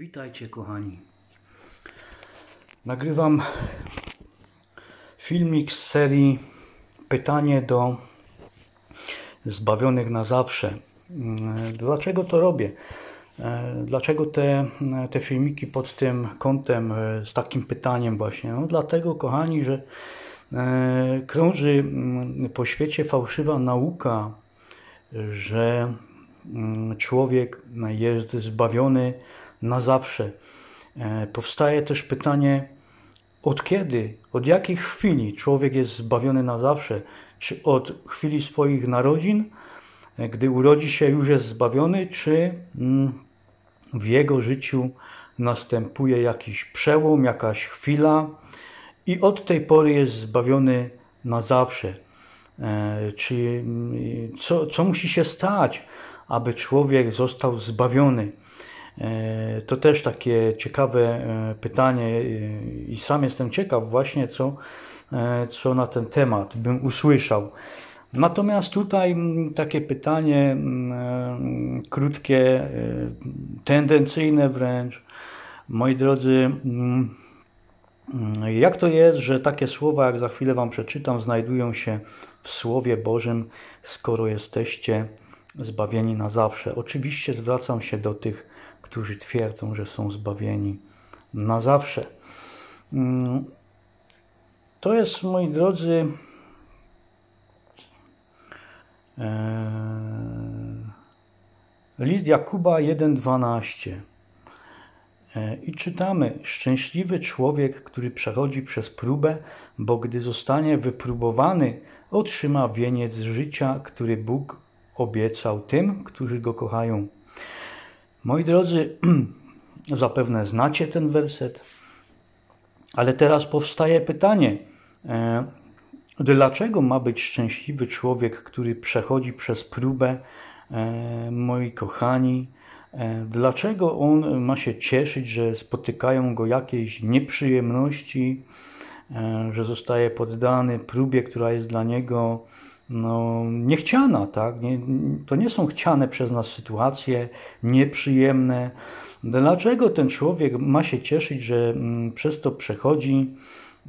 Witajcie kochani. Nagrywam filmik z serii Pytanie do zbawionych na zawsze. Dlaczego to robię? Dlaczego te, te filmiki pod tym kątem, z takim pytaniem właśnie? No dlatego kochani, że e, krąży po świecie fałszywa nauka, że człowiek jest zbawiony na zawsze. E, powstaje też pytanie, od kiedy, od jakiej chwili człowiek jest zbawiony na zawsze? Czy od chwili swoich narodzin, e, gdy urodzi się, już jest zbawiony, czy mm, w jego życiu następuje jakiś przełom, jakaś chwila i od tej pory jest zbawiony na zawsze? E, czy mm, co, co musi się stać, aby człowiek został zbawiony? E, to też takie ciekawe e, pytanie i sam jestem ciekaw właśnie, co, e, co na ten temat bym usłyszał. Natomiast tutaj takie pytanie krótkie, tendencyjne wręcz. Moi drodzy, jak to jest, że takie słowa, jak za chwilę Wam przeczytam, znajdują się w Słowie Bożym, skoro jesteście zbawieni na zawsze? Oczywiście zwracam się do tych którzy twierdzą, że są zbawieni na zawsze. Mm, to jest, moi drodzy, e, list Jakuba 1:12. E, I czytamy: Szczęśliwy człowiek, który przechodzi przez próbę, bo gdy zostanie wypróbowany, otrzyma wieniec życia, który Bóg obiecał tym, którzy go kochają. Moi drodzy, zapewne znacie ten werset, ale teraz powstaje pytanie, e, dlaczego ma być szczęśliwy człowiek, który przechodzi przez próbę, e, moi kochani, e, dlaczego on ma się cieszyć, że spotykają go jakieś nieprzyjemności, że zostaje poddany próbie, która jest dla niego no, niechciana, tak? Nie, to nie są chciane przez nas sytuacje nieprzyjemne. Dlaczego ten człowiek ma się cieszyć, że mm, przez to przechodzi,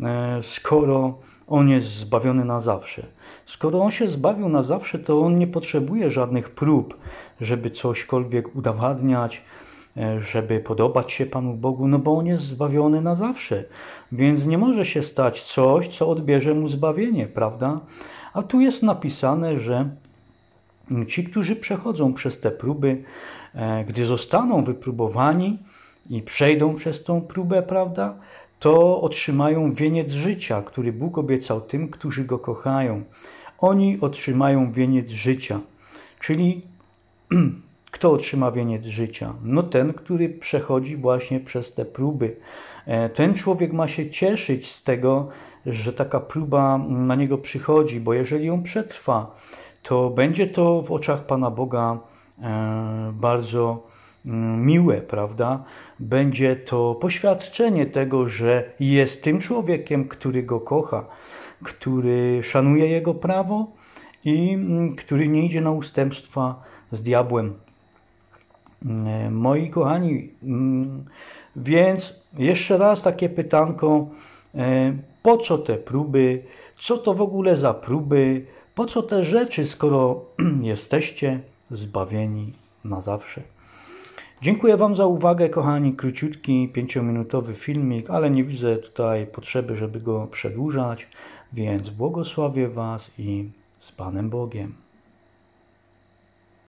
e, skoro on jest zbawiony na zawsze? Skoro on się zbawił na zawsze, to on nie potrzebuje żadnych prób, żeby cośkolwiek udowadniać, e, żeby podobać się Panu Bogu, no bo on jest zbawiony na zawsze. Więc nie może się stać coś, co odbierze mu zbawienie, prawda? A tu jest napisane, że ci, którzy przechodzą przez te próby, e, gdy zostaną wypróbowani i przejdą przez tą próbę, prawda, to otrzymają wieniec życia, który Bóg obiecał tym, którzy go kochają. Oni otrzymają wieniec życia. Czyli kto otrzyma wieniec życia? No ten, który przechodzi właśnie przez te próby. E, ten człowiek ma się cieszyć z tego, że taka próba na niego przychodzi, bo jeżeli ją przetrwa, to będzie to w oczach Pana Boga e, bardzo mm, miłe, prawda? Będzie to poświadczenie tego, że jest tym człowiekiem, który go kocha, który szanuje jego prawo i mm, który nie idzie na ustępstwa z diabłem. E, moi kochani, mm, więc jeszcze raz takie pytanko, e, po co te próby, co to w ogóle za próby, po co te rzeczy, skoro jesteście zbawieni na zawsze. Dziękuję Wam za uwagę, kochani. Króciutki, pięciominutowy filmik, ale nie widzę tutaj potrzeby, żeby go przedłużać, więc błogosławię Was i z Panem Bogiem.